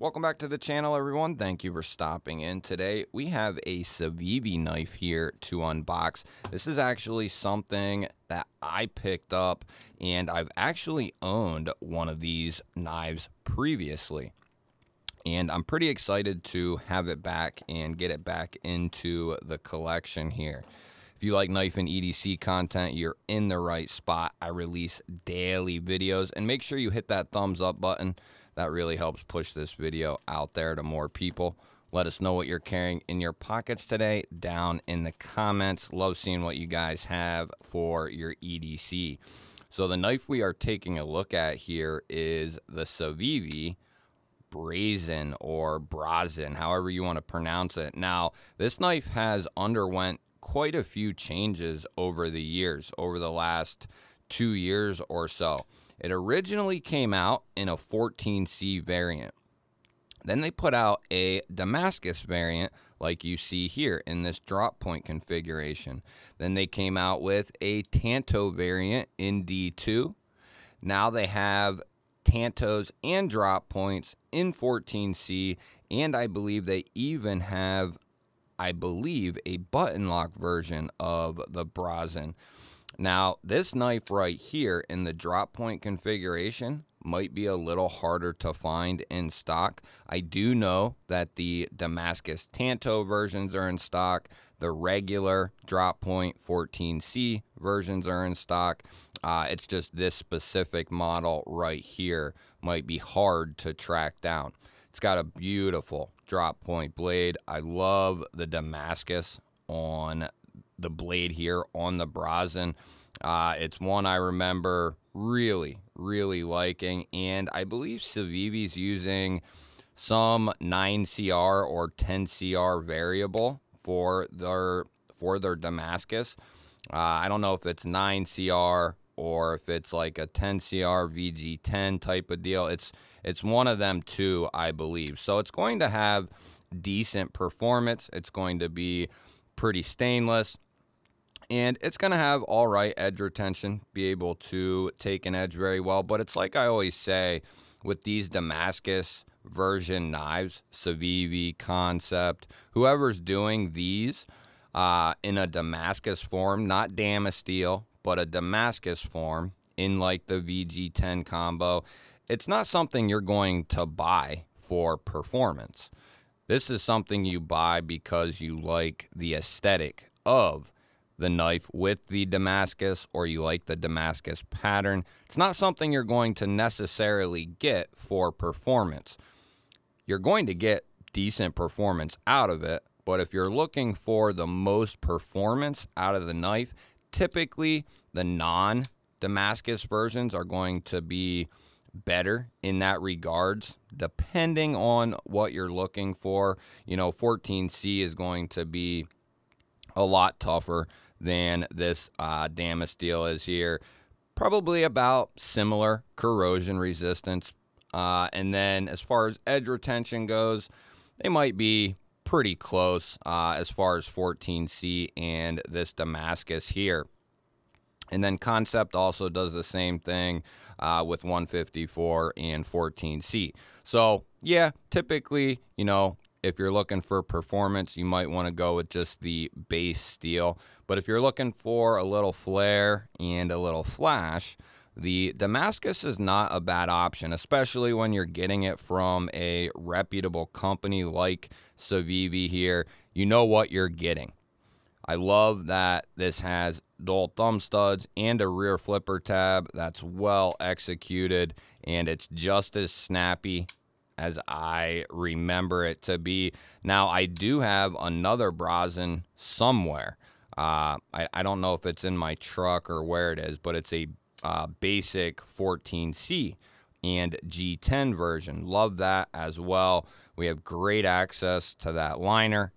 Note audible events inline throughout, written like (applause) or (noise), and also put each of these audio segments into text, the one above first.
Welcome back to the channel, everyone. Thank you for stopping in today. We have a Civivi knife here to unbox. This is actually something that I picked up, and I've actually owned one of these knives previously. And I'm pretty excited to have it back and get it back into the collection here. If you like knife and EDC content, you're in the right spot. I release daily videos, and make sure you hit that thumbs up button that really helps push this video out there to more people. Let us know what you're carrying in your pockets today down in the comments. Love seeing what you guys have for your EDC. So the knife we are taking a look at here is the Civivi Brazen or Brazen, however you want to pronounce it. Now, this knife has underwent quite a few changes over the years, over the last two years or so. It originally came out in a 14C variant. Then they put out a Damascus variant like you see here in this drop point configuration. Then they came out with a Tanto variant in D2. Now they have Tantos and drop points in 14C, and I believe they even have, I believe, a button lock version of the Brazen. Now, this knife right here in the drop point configuration might be a little harder to find in stock. I do know that the Damascus Tanto versions are in stock. The regular drop point 14C versions are in stock. Uh, it's just this specific model right here might be hard to track down. It's got a beautiful drop point blade. I love the Damascus on the blade here on the Brazen. Uh, it's one I remember really, really liking, and I believe Civivi's using some 9CR or 10CR variable for their for their Damascus. Uh, I don't know if it's 9CR or if it's like a 10CR VG10 type of deal. It's it's one of them too, I believe. So it's going to have decent performance. It's going to be pretty stainless and it's going to have all right edge retention, be able to take an edge very well. But it's like I always say with these Damascus version knives, Civivi, Kansept, whoever's doing these uh, in a Damascus form, not Damasteel, but a Damascus form in like the VG10 combo, it's not something you're going to buy for performance. This is something you buy because you like the aesthetic of the knife with the Damascus or you like the Damascus pattern. It's not something you're going to necessarily get for performance. You're going to get decent performance out of it, but if you're looking for the most performance out of the knife, typically the non Damascus versions are going to be better in that regards depending on what you're looking for you know 14c is going to be a lot tougher than this uh, Damasteel is here. Probably about similar corrosion resistance. Uh, and then as far as edge retention goes, they might be pretty close uh, as far as 14C and this Damascus here. And then Kansept also does the same thing uh, with 154 and 14C. So, yeah, typically, you know, if you're looking for performance, you might want to go with just the base steel. But if you're looking for a little flair and a little flash, the Damascus is not a bad option, especially when you're getting it from a reputable company like Civivi here. You know what you're getting. I love that this has dual thumb studs and a rear flipper tab that's well executed and it's just as snappy as I remember it to be. Now, I do have another Brazen somewhere. Uh, I, I don't know if it's in my truck or where it is, but it's a uh, basic 14C and G10 version. Love that as well. We have great access to that liner.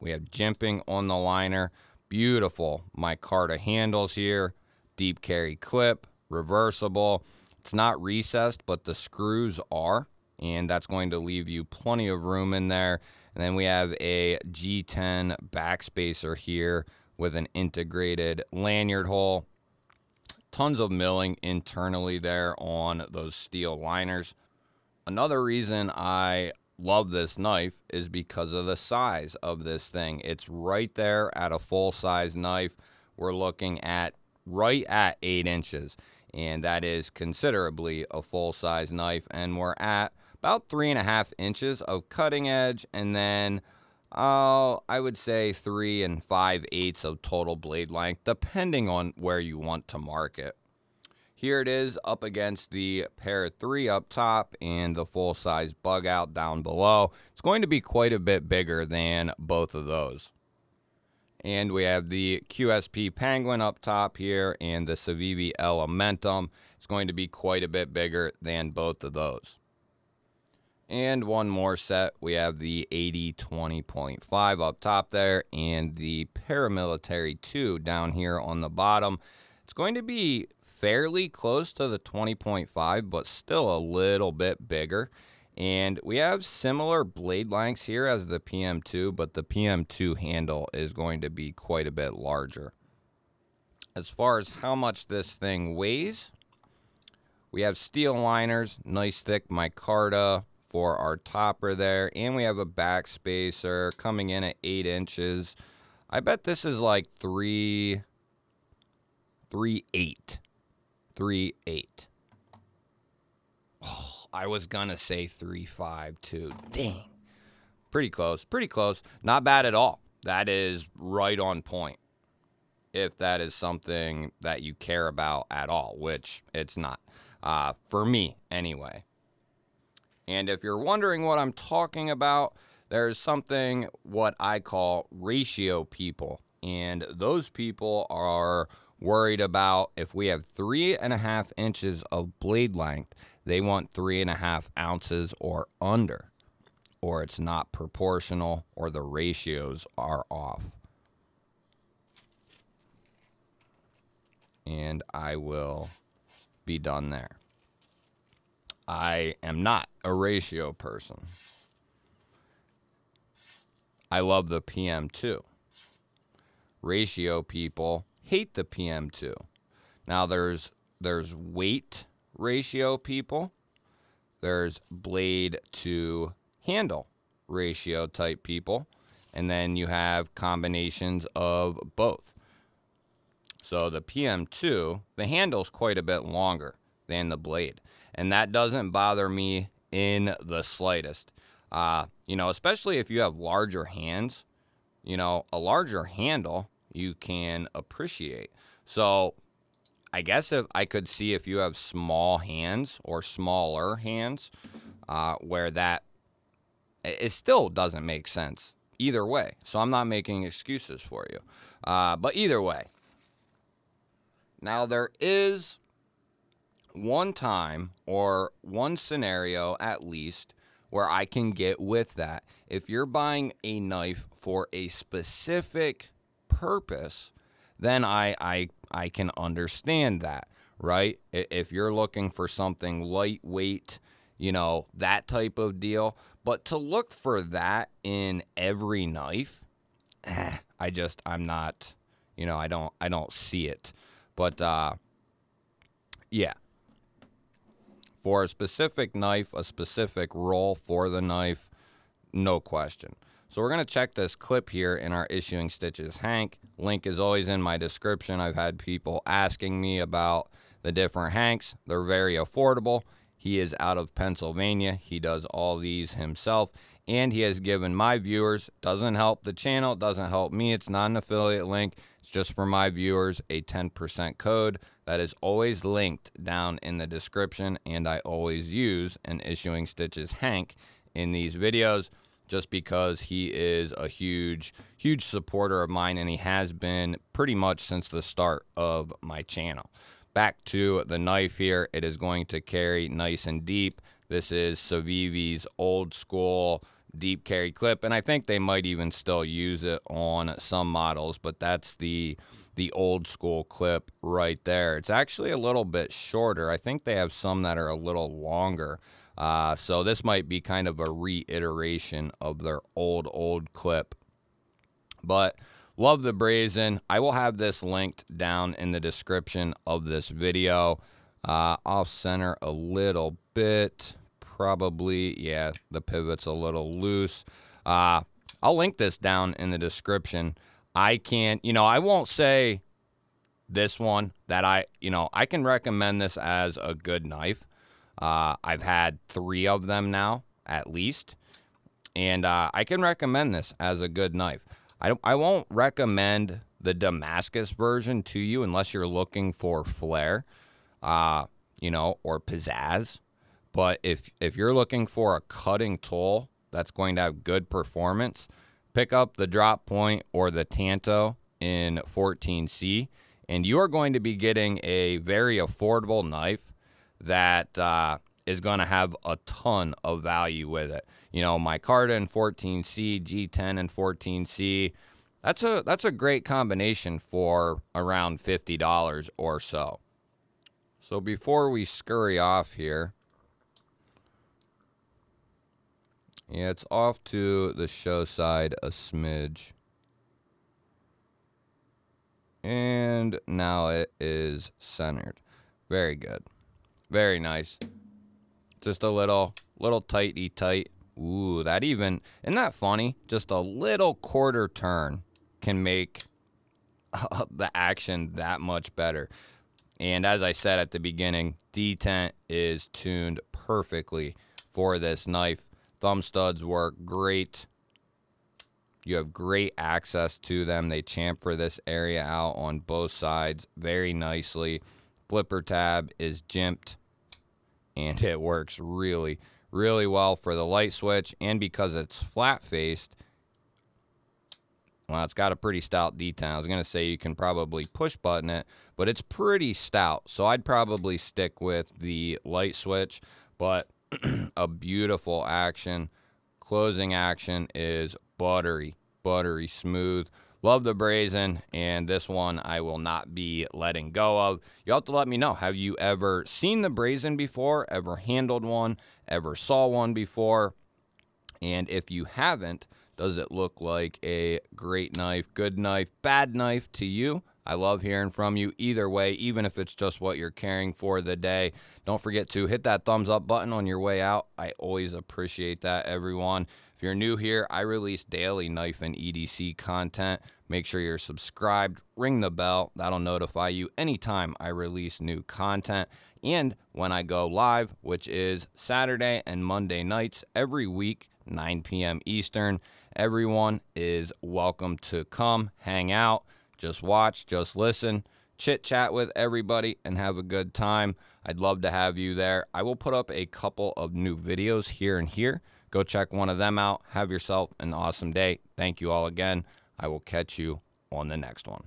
We have jimping on the liner. Beautiful micarta handles here. Deep carry clip, reversible. It's not recessed, but the screws are and that's going to leave you plenty of room in there. And then we have a G10 backspacer here with an integrated lanyard hole. Tons of milling internally there on those steel liners. another reason I love this knife is because of the size of this thing. It's right there at a full size knife. We're looking at right at eight inches, and that is considerably a full size knife. And we're at about three and a half inches of cutting edge, and then uh, I would say three and five eighths of total blade length, depending on where you want to mark it. Here it is up against the Para 3 up top and the full-size bug out down below. It's going to be quite a bit bigger than both of those. And we have the QSP Penguin up top here and the Civivi Elementum. It's going to be quite a bit bigger than both of those. And one more set, we have the 8020.5 up top there and the Paramilitary 2 down here on the bottom. It's going to be fairly close to the 20.5, but still a little bit bigger. And we have similar blade lengths here as the PM2, but the PM2 handle is going to be quite a bit larger. As far as how much this thing weighs, we have steel liners, nice thick micarta for our topper there, and we have a back spacer coming in at 8 inches. I bet this is like 3, 3, 8 three eight. Oh, (sighs) I was gonna say three five two. Dang, pretty close. Pretty close. Not bad at all. That is right on point. If that is something that you care about at all, which it's not, uh, for me anyway. And if you're wondering what I'm talking about, there's something what I call ratio people. And those people are worried about if we have three and a half inches of blade length, they want three and a half ounces or under, or it's not proportional, or the ratios are off. And I will be done there. I am not a ratio person. I love the PM2. Ratio people hate the PM2. Now there's there's weight ratio people. There's blade to handle ratio type people. And then you have combinations of both. So the PM2, the handle's quite a bit longer than the blade. And that doesn't bother me in the slightest. Uh, you know, especially if you have larger hands, you know, a larger handle you can appreciate. So I guess if I could see if you have small hands or smaller hands, uh, where that it still doesn't make sense either way. So I'm not making excuses for you. Uh, but either way, now there is one time or one scenario at least where I can get with that. If you're buying a knife for a specific purpose, then I I I can understand that, right? If you're looking for something lightweight, you know, that type of deal, but to look for that in every knife, eh, I just I'm not, you know, I don't I don't see it. But uh yeah. For a specific knife, a specific role for the knife, no question. So we're going to check this clip here in our Issuing Stitches Hank. Link is always in my description. I've had people asking me about the different Hanks. They're very affordable. He is out of Pennsylvania. He does all these himself. And he has given my viewers, doesn't help the channel, doesn't help me. It's not an affiliate link. It's just for my viewers, a 10% code that is always linked down in the description. And I always use an Issuing Stitches Hank in these videos just because he is a huge, huge supporter of mine and he has been pretty much since the start of my channel. Back to the knife here, it is going to carry nice and deep. This is Civivi's old school deep carry clip, and I think they might even still use it on some models, but that's the the old school clip right there. It's actually a little bit shorter. I think they have some that are a little longer. Uh, so this might be kind of a reiteration of their old, old clip. But love the brazen. I will have this linked down in the description of this video. Uh, off center a little bit, probably, yeah, the pivot's a little loose. Uh, I'll link this down in the description. I can't, you know, I won't say this one that I, you know, I can recommend this as a good knife. Uh, I've had three of them now, at least. And uh, I can recommend this as a good knife. I, don't. I won't recommend the Damascus version to you unless you're looking for flair, uh, you know, or pizzazz. But if if you're looking for a cutting tool that's going to have good performance, pick up the drop point or the Tanto in 14C, and you are going to be getting a very affordable knife that uh, is going to have a ton of value with it. You know, micarta in 14C, G10 and 14C. That's a that's a great combination for around $50 or so. So before we scurry off here, yeah, it's off to the show side a smidge. And now it is centered. Very good. Very nice. Just a little, little tighty tight. Ooh, that even, isn't that funny? Just a little quarter turn can make (laughs) uh, the action that much better. And as I said at the beginning, detent is tuned perfectly for this knife. Thumb studs work great. You have great access to them. They chamfer this area out on both sides very nicely. Flipper tab is jimped and it works really, really well for the light switch. And because it's flat faced, well, it's got a pretty stout detent. I was going to say you can probably push button it, but it's pretty stout. So I'd probably stick with the light switch, but (clears throat) a beautiful action. Closing action is buttery, buttery smooth. Love the brazen, and this one I will not be letting go of. You have to let me know. Have you ever seen the brazen before? Ever handled one? Ever saw one before? And if you haven't, does it look like a great knife, good knife, bad knife to you? I love hearing from you either way, even if it's just what you're caring for the day. Don't forget to hit that thumbs up button on your way out. I always appreciate that, everyone. If you're new here, I release daily knife and EDC content. Make sure you're subscribed, ring the bell. That'll notify you anytime I release new content and when I go live, which is Saturday and Monday nights every week, 9 p.m. Eastern. Everyone is welcome to come hang out, just watch, just listen, chit chat with everybody, and have a good time. I'd love to have you there. I will put up a couple of new videos here and here. Go check one of them out. Have yourself an awesome day. Thank you all again. I will catch you on the next one.